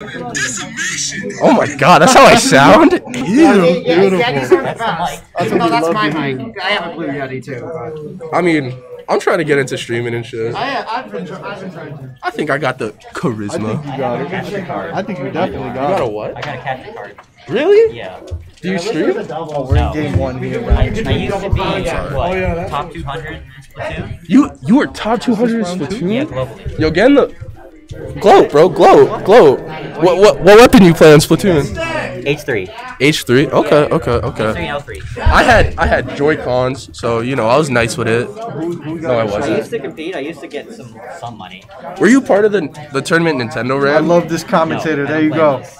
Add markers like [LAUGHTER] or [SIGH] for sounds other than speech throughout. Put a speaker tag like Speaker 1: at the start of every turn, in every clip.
Speaker 1: Oh my god, that's how I sound? [LAUGHS] Ew.
Speaker 2: Beautiful.
Speaker 3: That's the mic.
Speaker 2: That's
Speaker 3: no, that's my mic. I have a Blue Yeti too.
Speaker 1: I mean, I'm trying to get into streaming and shit.
Speaker 3: I, I've been, I've been trying to.
Speaker 1: I think I got the charisma.
Speaker 2: I think
Speaker 1: charisma.
Speaker 2: you got it.
Speaker 4: Capture card.
Speaker 2: I think you definitely
Speaker 1: You
Speaker 2: got
Speaker 1: got a
Speaker 2: it.
Speaker 4: I got a capture card.
Speaker 1: Really?
Speaker 4: Yeah.
Speaker 1: Do you stream?
Speaker 2: Oh, we're in game one here.
Speaker 4: I, I used to be what, oh,
Speaker 3: yeah,
Speaker 4: top 200 in Splatoon?
Speaker 1: You you were top 200
Speaker 2: round two?
Speaker 1: Splatoon?
Speaker 4: Yeah, globally.
Speaker 1: Yo, get in the gloat, bro. Gloat, gloat. What what what weapon you play on Splatoon?
Speaker 4: H3.
Speaker 1: H3. Okay, okay,
Speaker 4: H3
Speaker 1: okay.
Speaker 4: and L3.
Speaker 1: I had I had Joy Cons, so you know I was nice with it.
Speaker 2: Who, who got
Speaker 1: No, I
Speaker 2: wasn't.
Speaker 4: I used to compete. I used to get some some money.
Speaker 1: Were you part of the the tournament Nintendo
Speaker 2: I love this commentator.
Speaker 4: I
Speaker 2: There you go.
Speaker 4: this.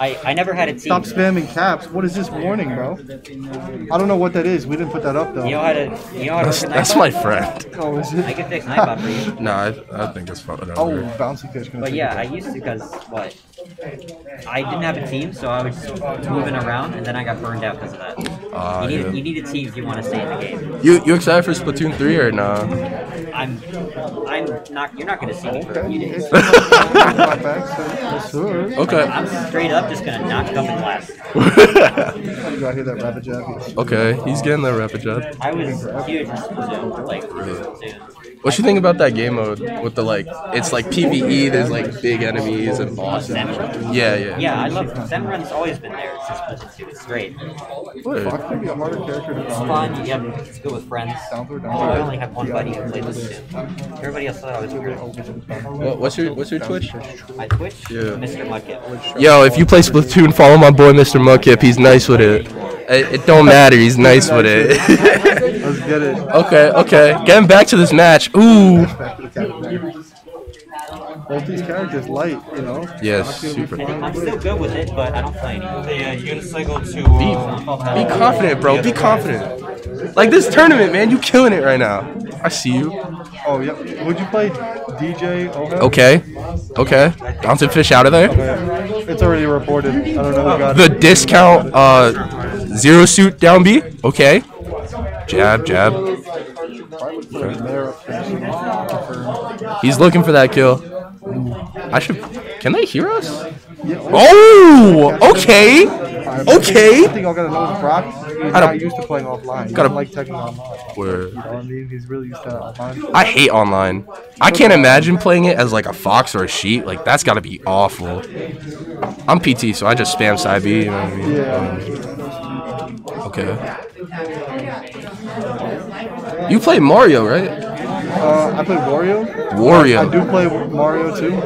Speaker 4: I, I never had a team.
Speaker 2: Stop spamming caps. What is this warning, bro? I don't know what that is. We didn't put that up though.
Speaker 4: You know how to you know how to
Speaker 1: That's,
Speaker 4: a
Speaker 1: that's my friend. [LAUGHS]
Speaker 2: Oh, is
Speaker 4: I can fix Nightbot for you. [LAUGHS]
Speaker 1: Nah, I, I think it's fun. Whatever.
Speaker 2: Oh, bouncy fish. gonna
Speaker 4: But yeah. I used to because what? I didn't have a team, so I was moving around, and then I got burned out because of that.
Speaker 1: Ah,
Speaker 4: you need
Speaker 1: yeah.
Speaker 4: you need a team if you want to stay in the game.
Speaker 1: You you excited for Splatoon 3 or nah?
Speaker 4: I'm I'm not. You're not gonna see me for a few days.
Speaker 2: My back, so- yes, sir.
Speaker 1: Okay.
Speaker 4: I'm straight up just gonna knock it up in glass.
Speaker 2: You gotta hear that rapid jab.
Speaker 1: Okay, he's getting the rapid jab.
Speaker 4: I was huge in Splatoon, like Splatoon.
Speaker 1: What you think about that game mode with the like? It's like PVE. There's like big enemies and bosses.
Speaker 4: Salmon?
Speaker 1: Yeah, yeah.
Speaker 4: Yeah, I love Salmon Run's always been there since Splatoon 2. It's great.
Speaker 1: Word.
Speaker 2: Fox could be a harder character to
Speaker 4: It's fun. You have it's good with friends.
Speaker 2: Down
Speaker 4: I only have one buddy who plays Splatoon. Everybody else thought I was weird.
Speaker 1: What, what's your what's your Twitch?
Speaker 4: I Twitch,
Speaker 1: Yeah.
Speaker 4: Mr. Mudkip.
Speaker 1: Yo, if you play Splatoon, follow my boy Mr. Mudkip. He's nice with it. It, it don't matter. He's nice with it.
Speaker 2: Let's get it. [LAUGHS]
Speaker 1: okay, okay. Getting back to this match. Ooh.
Speaker 2: Back to the captain. Both these characters light, you know.
Speaker 1: Yes, super.
Speaker 4: I'm still good with it, but I don't play anymore.
Speaker 5: Yeah, you can cycle to.
Speaker 1: Be,
Speaker 5: Uh,
Speaker 1: be confident, bro. Be confident. Like this tournament, man. You killing it right now. I see you.
Speaker 2: Oh yeah. Would you play DJ? Oha?
Speaker 1: Okay. Okay. Bouncing fish out of there.
Speaker 2: It's already reported. I don't know who got
Speaker 1: The
Speaker 2: it.
Speaker 1: discount uh zero suit down B. Okay. Jab, jab.
Speaker 2: There.
Speaker 1: He's looking for that kill. I should. Can they hear us? Oh, okay,
Speaker 2: I
Speaker 1: okay.
Speaker 2: think I gotta know is Brock. He's not used to playing offline. He
Speaker 1: gotta-
Speaker 2: like taking online.
Speaker 1: Word.
Speaker 2: You know what I mean? He's really used to online.
Speaker 1: I hate online. I can't imagine playing it as like a fox or a sheep. Like that's gotta be awful. I'm PT, so I just spam side B. You know what I mean?
Speaker 2: Yeah.
Speaker 1: Okay. You play Mario, right?
Speaker 2: Uh, I play Wario.
Speaker 1: Wario.
Speaker 2: I do play Mario too.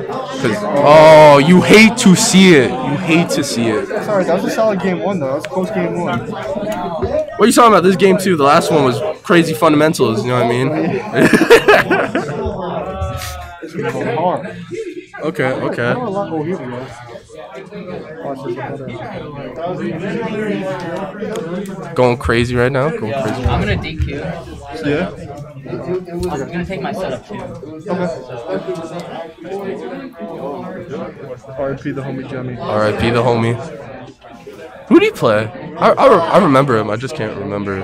Speaker 1: oh, you hate to see it. You hate to see it.
Speaker 2: Sorry, that was a solid game one though. That was close game one.
Speaker 1: What are you talking about? This game too. The last one was crazy fundamentals. You know what I mean?
Speaker 2: Going [LAUGHS]
Speaker 1: okay, okay.
Speaker 2: A lot. Here we go. Watch this. another-
Speaker 1: Going crazy right now. Going crazy.
Speaker 6: I'm gonna DQ.
Speaker 2: Yeah.
Speaker 6: I'm gonna take my setup too.
Speaker 2: RIP the homie Jemmy.
Speaker 1: R.I.P. the homie. Who do you play? I, I, I remember him. I just can't remember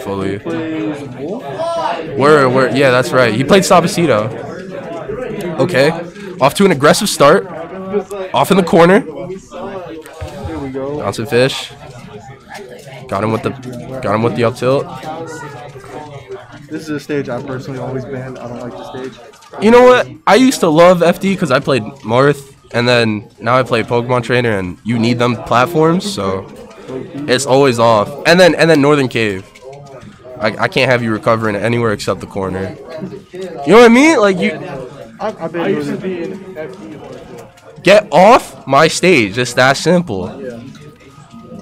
Speaker 1: fully. Where, where? Yeah, that's right. He played Sabacito. Okay. Off to an aggressive start. Off in the corner. Bouncing fish. Got him with the, got him with the up tilt.
Speaker 2: This is a stage I've personally always banned. I don't like the stage.
Speaker 1: You know what? I used to love FD because I played Marth, and then now I play Pokemon Trainer, and you need them platforms, so it's always off. And then and then Northern Cave. I, I can't have you recovering anywhere except the corner. You know what I mean? Like you
Speaker 2: I, I banned used to be in
Speaker 1: get off my stage. It's that simple.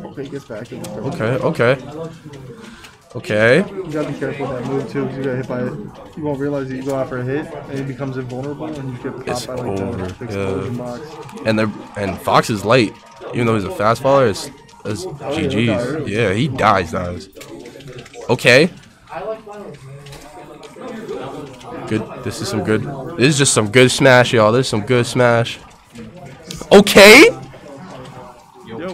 Speaker 2: Okay, gets back. in.
Speaker 1: Okay, okay. Okay.
Speaker 2: You gotta be careful with that move too, because You got hit by it. You won't realize that you go for a hit, and it becomes invulnerable, and you get
Speaker 1: It's
Speaker 2: popped by like
Speaker 1: over,
Speaker 2: the explosion
Speaker 1: yeah.
Speaker 2: box.
Speaker 1: And the and Fox is light. Even though he's a fast faller, it's, it's
Speaker 2: he'll
Speaker 1: GG's. Yeah, he dies, dies. Okay. Good. This is some good. This is just some good smash, y'all. This is some good smash. Okay.
Speaker 2: Yo,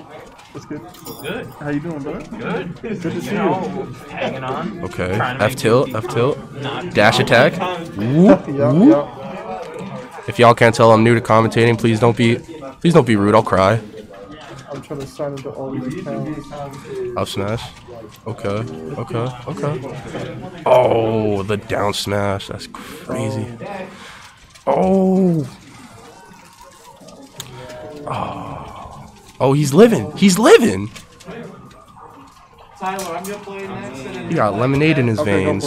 Speaker 2: what's good?
Speaker 5: Good.
Speaker 2: How you doing, brother?
Speaker 5: Good.
Speaker 2: Good to see
Speaker 5: You
Speaker 2: you.
Speaker 5: know, hanging on.
Speaker 1: Okay. F tilt. F tilt. Dash attack.
Speaker 5: Sometimes
Speaker 1: Whoop, [LAUGHS]
Speaker 2: Yeah,
Speaker 1: whoop. If y'all can't tell, I'm new to commentating. Please don't be, please don't be rude. I'll cry.
Speaker 2: I'm trying to sign into all these accounts.
Speaker 1: Up smash. Okay. Okay. Okay. Oh, the down smash. That's crazy. Oh. Oh. Oh, he's living. He's living.
Speaker 5: Tyler, I'm gonna play next. And
Speaker 1: He got lemonade in his
Speaker 2: Okay,
Speaker 1: veins.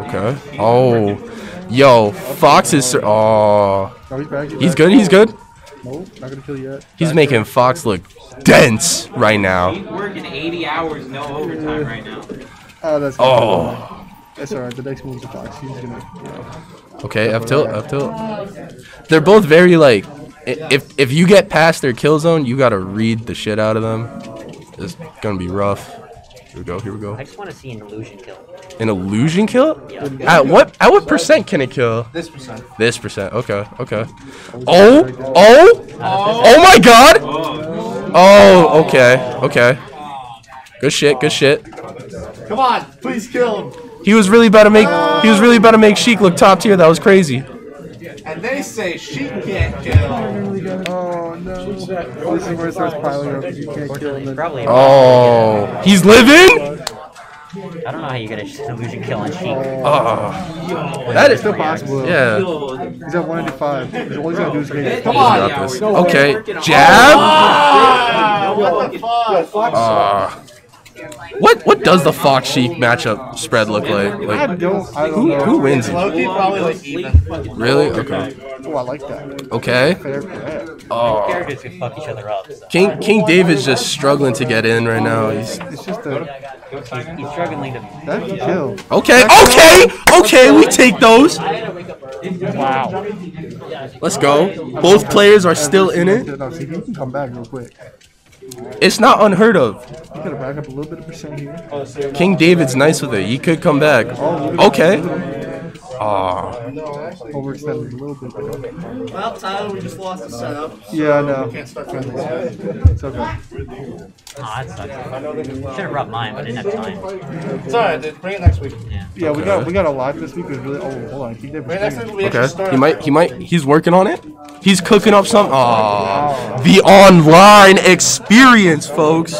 Speaker 1: Okay. Oh. Yo, Fox is. Oh.
Speaker 2: He's back.
Speaker 1: He's good. He's good.
Speaker 2: Nope, not gonna kill yet.
Speaker 1: He's
Speaker 2: Back
Speaker 1: making
Speaker 2: there.
Speaker 1: Fox look dense right now.
Speaker 5: He's working 80 hours, no overtime right now.
Speaker 2: Oh, that's.
Speaker 1: Oh.
Speaker 2: That's alright. The next move's a fox. He's gonna. Yeah.
Speaker 1: Okay, up tilt, up tilt. They're both very like, if if you get past their kill zone, you gotta read the shit out of them. It's gonna be rough. Here we go. Here we go.
Speaker 4: I just want to see an illusion kill.
Speaker 1: An illusion kill?
Speaker 4: Yeah.
Speaker 1: At what at what percent can it kill?
Speaker 3: This percent.
Speaker 1: This percent. Okay. Okay. Oh. Oh. Oh my God. Oh. Okay. Okay. Good shit. Good shit.
Speaker 3: Come on, please kill him.
Speaker 1: He was really about to make. He was really about to make Sheik look top tier. That was crazy.
Speaker 3: And they say she can't kill.
Speaker 2: Oh no. This is where it starts piling up. You can't kill him.
Speaker 4: Probably.
Speaker 1: Oh. He's living.
Speaker 4: I don't know how you get an illusion kill on Sheik.
Speaker 1: Oh. That is
Speaker 2: Still possible.
Speaker 1: Yeah.
Speaker 2: He's at 185. He's all he's gotta do is get
Speaker 3: Come on.
Speaker 1: got this. Okay. Jab.
Speaker 3: Ah, what the fuck?
Speaker 1: Uh, what what does the Fox Sheik matchup spread look like?
Speaker 2: I
Speaker 1: Like
Speaker 2: don't. I don't
Speaker 1: who
Speaker 2: know.
Speaker 1: who wins? it?
Speaker 3: Probably like even.
Speaker 1: Really? Okay.
Speaker 2: Oh, I like that.
Speaker 1: Okay. Oh.
Speaker 4: Characters can fuck each other up. So.
Speaker 1: King King David's just struggling to get in right now. He's
Speaker 2: It's just a.
Speaker 4: He's, he's struggling to.
Speaker 2: That's a kill.
Speaker 1: okay. Okay. Okay. We take those.
Speaker 4: Wow.
Speaker 1: Let's go. Both players are still in it.
Speaker 2: No, see, he can come back real quick.
Speaker 1: It's not unheard of.
Speaker 2: He could have back up a little bit of percent here.
Speaker 1: King David's nice with it. He could come back. Okay. Aw.
Speaker 2: Overextended a little bit.
Speaker 3: Well, Tyler, we just lost the setup.
Speaker 2: Yeah, I know.
Speaker 3: Can't start from this.
Speaker 2: It's okay.
Speaker 4: Oh, that sucks. Should have brought mine, but I didn't have time.
Speaker 3: It's alright, dude. Bring it next week.
Speaker 4: Yeah.
Speaker 2: Yeah, we got we got a live this week. It was really. Oh, hold on. He did.
Speaker 3: Bring it next week. We actually
Speaker 1: Okay.
Speaker 3: start.
Speaker 1: He might. He might. He's working on it. He's cooking up some. Aw. The online experience, folks.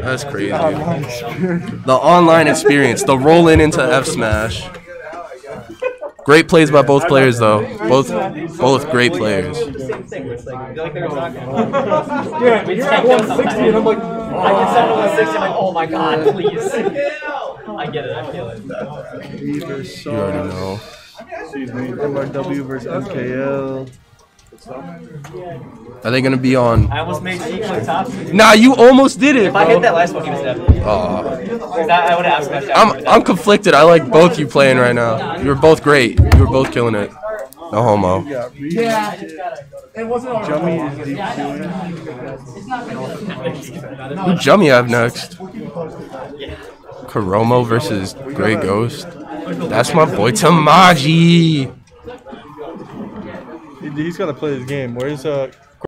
Speaker 1: That's crazy. The online experience. The roll in into F Smash. Great plays by both players, though. Both, both great players.
Speaker 6: Dude, you're at 160 and I'm like, I get 7 to 160, I'm like, oh my god, please. I get it, I feel it.
Speaker 1: You already know.
Speaker 2: MRW versus MKL.
Speaker 1: Are they gonna be on?
Speaker 6: I almost made Sheik look top. If
Speaker 1: Nah, you almost did it, If
Speaker 6: I hit that last one, he was dead.
Speaker 1: Aw.
Speaker 6: That, I would have asked that.
Speaker 1: I'm I'm conflicted. I like both you playing right now. You're both great. You were both killing it. No homo.
Speaker 2: Yeah, Reed.
Speaker 3: It wasn't our
Speaker 2: Jummy is deep
Speaker 1: Who Jummy have next? Karomo versus Grey Ghost. That's my boy Tamaji.
Speaker 2: He's got to play this game. Where's uh